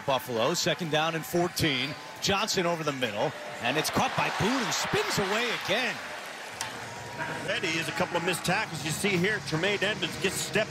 for Buffalo. Second down and 14. Johnson over the middle, and it's caught by Boone who spins away again. Eddie is a couple of missed tackles. You see here, Tremaine Edmunds gets stepped